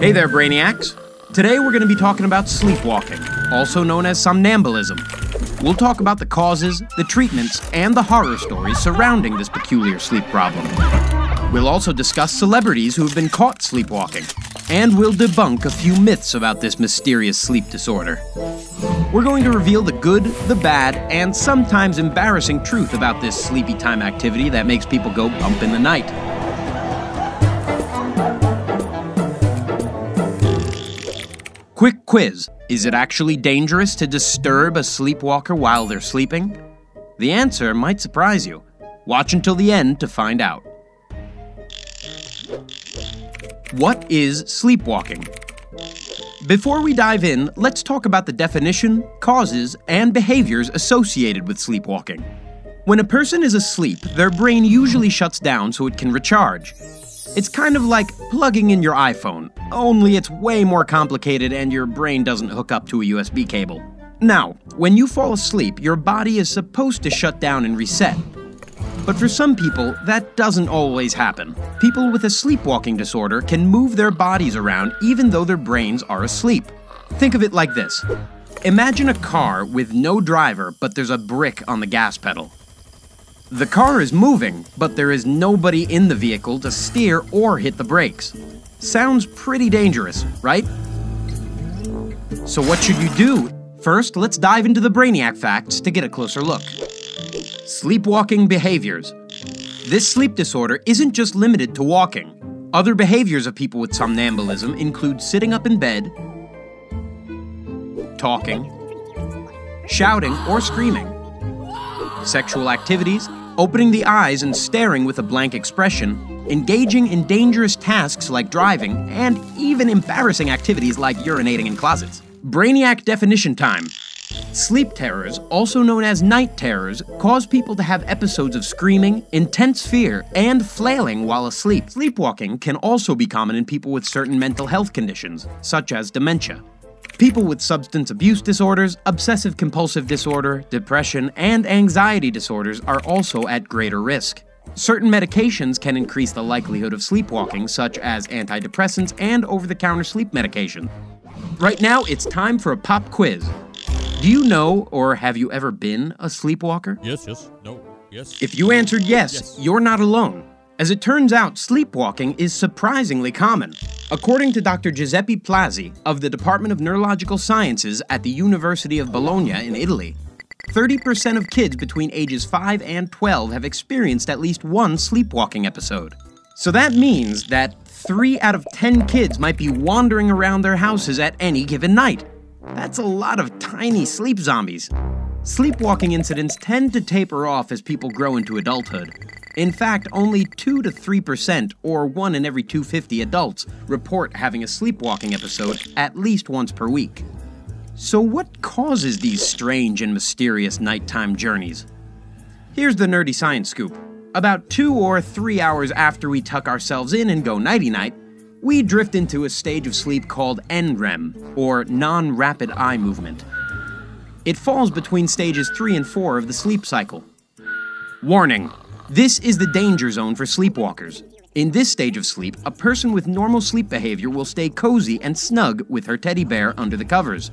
Hey there, Brainiacs. Today we're going to be talking about sleepwalking, also known as somnambulism. We'll talk about the causes, the treatments, and the horror stories surrounding this peculiar sleep problem. We'll also discuss celebrities who have been caught sleepwalking, and we'll debunk a few myths about this mysterious sleep disorder. We're going to reveal the good, the bad, and sometimes embarrassing truth about this sleepy time activity that makes people go bump in the night. Quick quiz Is it actually dangerous to disturb a sleepwalker while they're sleeping? The answer might surprise you. Watch until the end to find out. What is sleepwalking? Before we dive in, let's talk about the definition, causes, and behaviors associated with sleepwalking. When a person is asleep, their brain usually shuts down so it can recharge. It's kind of like plugging in your iPhone, only it's way more complicated and your brain doesn't hook up to a USB cable. Now, when you fall asleep, your body is supposed to shut down and reset. But for some people, that doesn't always happen. People with a sleepwalking disorder can move their bodies around even though their brains are asleep. Think of it like this Imagine a car with no driver, but there's a brick on the gas pedal. The car is moving, but there is nobody in the vehicle to steer or hit the brakes. Sounds pretty dangerous, right? So, what should you do? First, let's dive into the Brainiac facts to get a closer look. Sleepwalking behaviors. This sleep disorder isn't just limited to walking. Other behaviors of people with somnambulism include sitting up in bed, talking, shouting or screaming, sexual activities, opening the eyes and staring with a blank expression, engaging in dangerous tasks like driving, and even embarrassing activities like urinating in closets. Brainiac definition time. Sleep terrors, also known as night terrors, cause people to have episodes of screaming, intense fear, and flailing while asleep. Sleepwalking can also be common in people with certain mental health conditions, such as dementia. People with substance abuse disorders, obsessive compulsive disorder, depression, and anxiety disorders are also at greater risk. Certain medications can increase the likelihood of sleepwalking, such as antidepressants and over the counter sleep medication. Right now, it's time for a pop quiz. Do you know or have you ever been a sleepwalker? Yes, yes, no, yes. If you answered yes, Yes. you're not alone. As it turns out, sleepwalking is surprisingly common. According to Dr. Giuseppe Plazzi of the Department of Neurological Sciences at the University of Bologna in Italy, 30% of kids between ages 5 and 12 have experienced at least one sleepwalking episode. So that means that 3 out of 10 kids might be wandering around their houses at any given night. That's a lot of tiny sleep zombies. Sleepwalking incidents tend to taper off as people grow into adulthood. In fact, only 2 to 3%, or 1 in every 250 adults, report having a sleepwalking episode at least once per week. So, what causes these strange and mysterious nighttime journeys? Here's the nerdy science scoop. About two or three hours after we tuck ourselves in and go nighty night, we drift into a stage of sleep called NREM, or non rapid eye movement. It falls between stages 3 and 4 of the sleep cycle. Warning this is the danger zone for sleepwalkers. In this stage of sleep, a person with normal sleep behavior will stay cozy and snug with her teddy bear under the covers.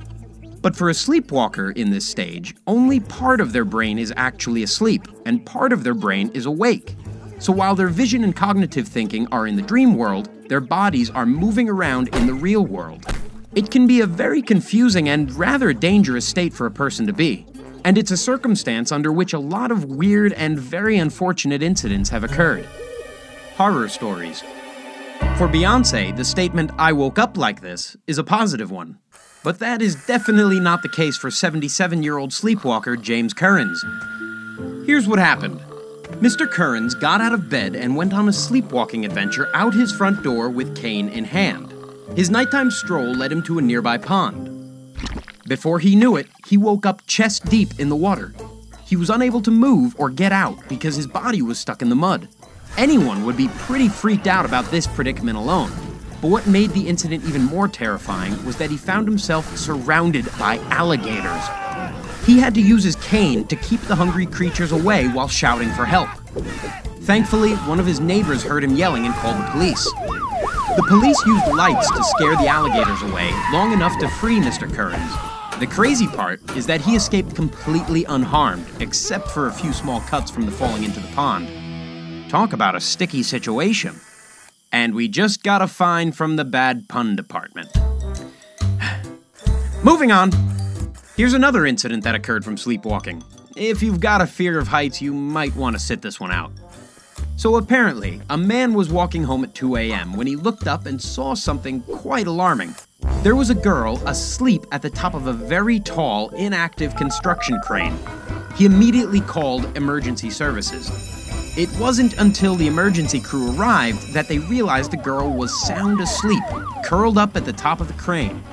But for a sleepwalker in this stage, only part of their brain is actually asleep, and part of their brain is awake. So while their vision and cognitive thinking are in the dream world, their bodies are moving around in the real world. It can be a very confusing and rather dangerous state for a person to be. And it's a circumstance under which a lot of weird and very unfortunate incidents have occurred. Horror stories. For Beyonce, the statement, I woke up like this, is a positive one. But that is definitely not the case for 77 year old sleepwalker James Currens. Here's what happened Mr. Currens got out of bed and went on a sleepwalking adventure out his front door with cane in hand. His nighttime stroll led him to a nearby pond. Before he knew it, he woke up chest deep in the water. He was unable to move or get out because his body was stuck in the mud. Anyone would be pretty freaked out about this predicament alone. But what made the incident even more terrifying was that he found himself surrounded by alligators. He had to use his cane to keep the hungry creatures away while shouting for help. Thankfully, one of his neighbors heard him yelling and called the police. The police used lights to scare the alligators away long enough to free Mr. Currens. The crazy part is that he escaped completely unharmed, except for a few small cuts from the falling into the pond. Talk about a sticky situation. And we just got a fine from the bad pun department. Moving on. Here's another incident that occurred from sleepwalking. If you've got a fear of heights, you might want to sit this one out. So apparently, a man was walking home at 2 a.m. when he looked up and saw something quite alarming. There was a girl asleep at the top of a very tall, inactive construction crane. He immediately called emergency services. It wasn't until the emergency crew arrived that they realized the girl was sound asleep, curled up at the top of the crane.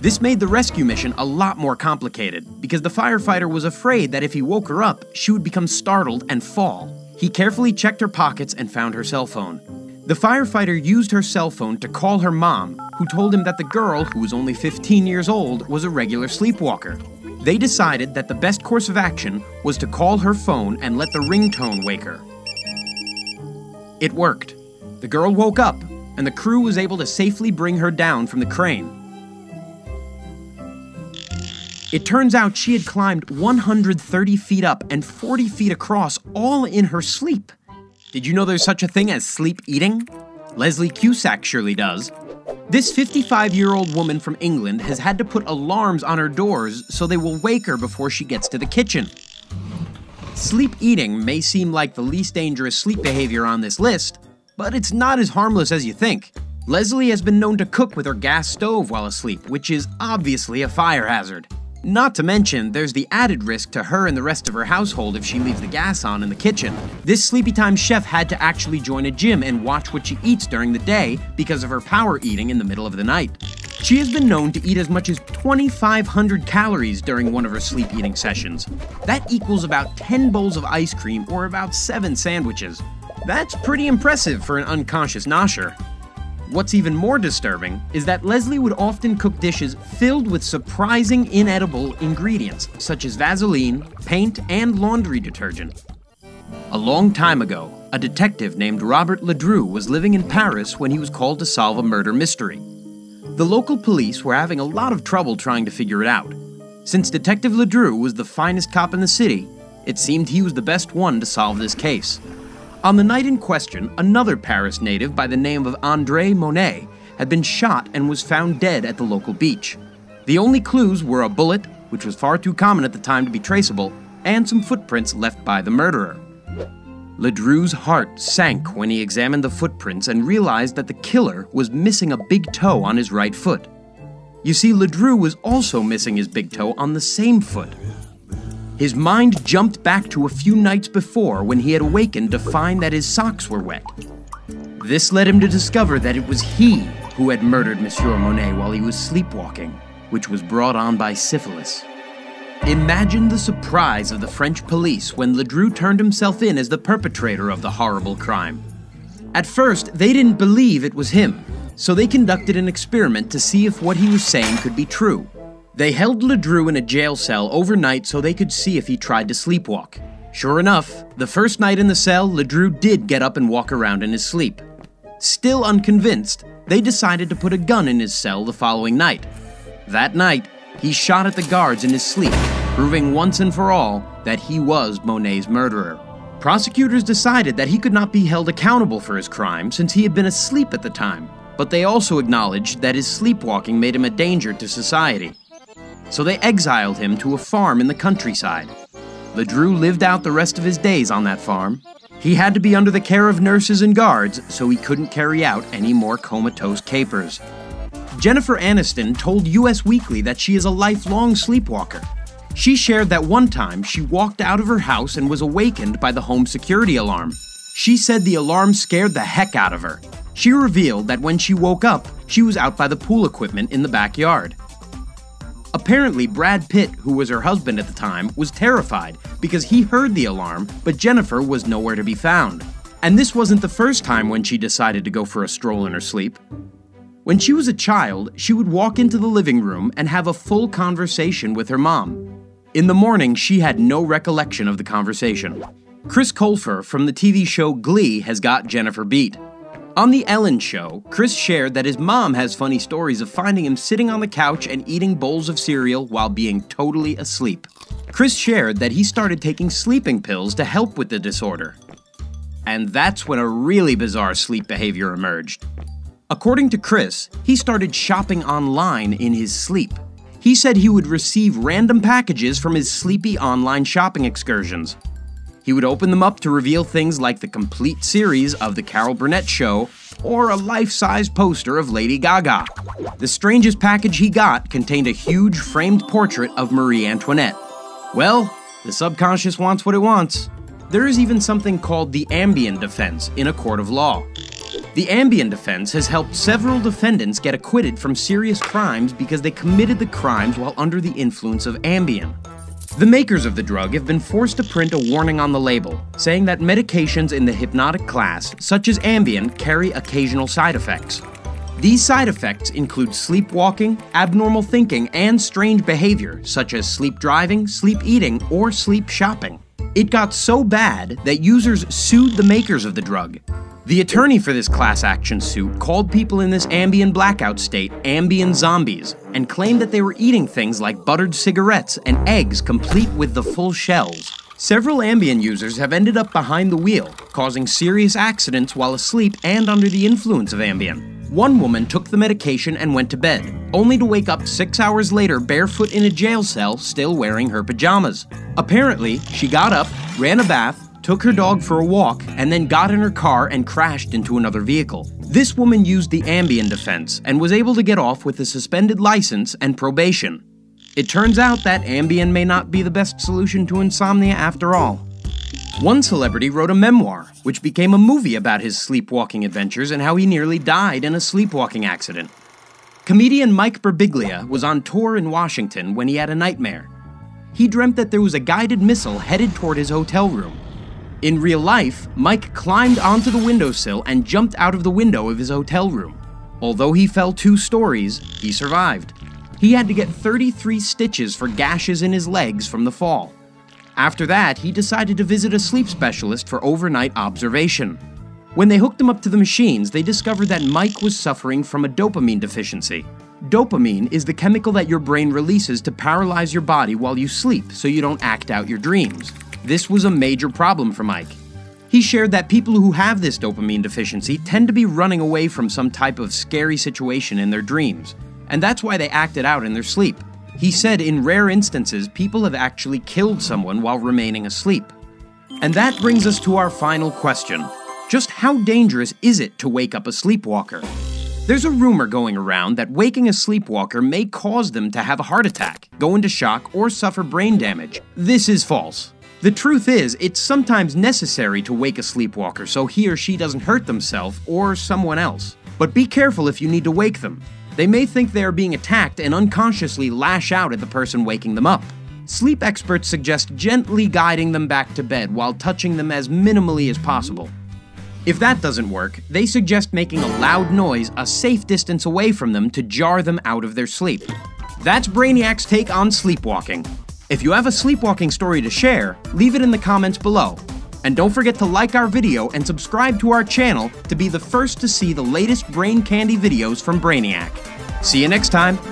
This made the rescue mission a lot more complicated because the firefighter was afraid that if he woke her up, she would become startled and fall. He carefully checked her pockets and found her cell phone. The firefighter used her cell phone to call her mom, who told him that the girl, who was only 15 years old, was a regular sleepwalker. They decided that the best course of action was to call her phone and let the ringtone wake her. It worked. The girl woke up, and the crew was able to safely bring her down from the crane. It turns out she had climbed 130 feet up and 40 feet across, all in her sleep. Did you know there's such a thing as sleep eating? Leslie Cusack surely does. This 55 year old woman from England has had to put alarms on her doors so they will wake her before she gets to the kitchen. Sleep eating may seem like the least dangerous sleep behavior on this list, but it's not as harmless as you think. Leslie has been known to cook with her gas stove while asleep, which is obviously a fire hazard. Not to mention, there's the added risk to her and the rest of her household if she leaves the gas on in the kitchen. This Sleepy Time chef had to actually join a gym and watch what she eats during the day because of her power eating in the middle of the night. She has been known to eat as much as 2,500 calories during one of her sleep eating sessions. That equals about 10 bowls of ice cream or about 7 sandwiches. That's pretty impressive for an unconscious nosher. What's even more disturbing is that Leslie would often cook dishes filled with surprising inedible ingredients, such as Vaseline, paint, and laundry detergent. A long time ago, a detective named Robert Ledru was living in Paris when he was called to solve a murder mystery. The local police were having a lot of trouble trying to figure it out. Since Detective Ledru was the finest cop in the city, it seemed he was the best one to solve this case. On the night in question, another Paris native by the name of Andre Monet had been shot and was found dead at the local beach. The only clues were a bullet, which was far too common at the time to be traceable, and some footprints left by the murderer. Ledru's heart sank when he examined the footprints and realized that the killer was missing a big toe on his right foot. You see, Ledru was also missing his big toe on the same foot. His mind jumped back to a few nights before when he had awakened to find that his socks were wet. This led him to discover that it was he who had murdered Monsieur Monet while he was sleepwalking, which was brought on by syphilis. Imagine the surprise of the French police when Ledru turned himself in as the perpetrator of the horrible crime. At first, they didn't believe it was him, so they conducted an experiment to see if what he was saying could be true. They held Ledru in a jail cell overnight so they could see if he tried to sleepwalk. Sure enough, the first night in the cell, Ledru did get up and walk around in his sleep. Still unconvinced, they decided to put a gun in his cell the following night. That night, he shot at the guards in his sleep, proving once and for all that he was Monet's murderer. Prosecutors decided that he could not be held accountable for his crime since he had been asleep at the time, but they also acknowledged that his sleepwalking made him a danger to society so they exiled him to a farm in the countryside. Ledru lived out the rest of his days on that farm. He had to be under the care of nurses and guards, so he couldn't carry out any more comatose capers. Jennifer Aniston told Us Weekly that she is a lifelong sleepwalker. She shared that one time she walked out of her house and was awakened by the home security alarm. She said the alarm scared the heck out of her. She revealed that when she woke up, she was out by the pool equipment in the backyard. Apparently, Brad Pitt, who was her husband at the time, was terrified because he heard the alarm, but Jennifer was nowhere to be found. And this wasn't the first time when she decided to go for a stroll in her sleep. When she was a child, she would walk into the living room and have a full conversation with her mom. In the morning, she had no recollection of the conversation. Chris Colfer from the TV show Glee has got Jennifer beat. On The Ellen Show, Chris shared that his mom has funny stories of finding him sitting on the couch and eating bowls of cereal while being totally asleep. Chris shared that he started taking sleeping pills to help with the disorder. And that's when a really bizarre sleep behavior emerged. According to Chris, he started shopping online in his sleep. He said he would receive random packages from his sleepy online shopping excursions. He would open them up to reveal things like the complete series of The Carol Burnett Show or a life size poster of Lady Gaga. The strangest package he got contained a huge framed portrait of Marie Antoinette. Well, the subconscious wants what it wants. There is even something called the Ambien defense in a court of law. The Ambien defense has helped several defendants get acquitted from serious crimes because they committed the crimes while under the influence of Ambien. The makers of the drug have been forced to print a warning on the label, saying that medications in the hypnotic class, such as Ambien, carry occasional side effects. These side effects include sleepwalking, abnormal thinking, and strange behavior, such as sleep driving, sleep eating, or sleep shopping. It got so bad that users sued the makers of the drug. The attorney for this class action suit called people in this Ambien blackout state Ambien zombies and claimed that they were eating things like buttered cigarettes and eggs complete with the full shells. Several Ambien users have ended up behind the wheel, causing serious accidents while asleep and under the influence of Ambien. One woman took the medication and went to bed, only to wake up six hours later barefoot in a jail cell, still wearing her pajamas. Apparently, she got up, ran a bath, took her dog for a walk, and then got in her car and crashed into another vehicle. This woman used the Ambien defense and was able to get off with a suspended license and probation. It turns out that Ambien may not be the best solution to insomnia after all. One celebrity wrote a memoir, which became a movie about his sleepwalking adventures and how he nearly died in a sleepwalking accident. Comedian Mike Birbiglia was on tour in Washington when he had a nightmare. He dreamt that there was a guided missile headed toward his hotel room. In real life, Mike climbed onto the windowsill and jumped out of the window of his hotel room. Although he fell two stories, he survived. He had to get 33 stitches for gashes in his legs from the fall. After that, he decided to visit a sleep specialist for overnight observation. When they hooked him up to the machines, they discovered that Mike was suffering from a dopamine deficiency. Dopamine is the chemical that your brain releases to paralyze your body while you sleep so you don't act out your dreams. This was a major problem for Mike. He shared that people who have this dopamine deficiency tend to be running away from some type of scary situation in their dreams, and that's why they act it out in their sleep. He said in rare instances, people have actually killed someone while remaining asleep. And that brings us to our final question Just how dangerous is it to wake up a sleepwalker? There's a rumor going around that waking a sleepwalker may cause them to have a heart attack, go into shock, or suffer brain damage. This is false. The truth is, it's sometimes necessary to wake a sleepwalker so he or she doesn't hurt themselves or someone else. But be careful if you need to wake them. They may think they are being attacked and unconsciously lash out at the person waking them up. Sleep experts suggest gently guiding them back to bed while touching them as minimally as possible. If that doesn't work, they suggest making a loud noise a safe distance away from them to jar them out of their sleep. That's Brainiac's take on sleepwalking. If you have a sleepwalking story to share, leave it in the comments below. And don't forget to like our video and subscribe to our channel to be the first to see the latest brain candy videos from Brainiac. See you next time!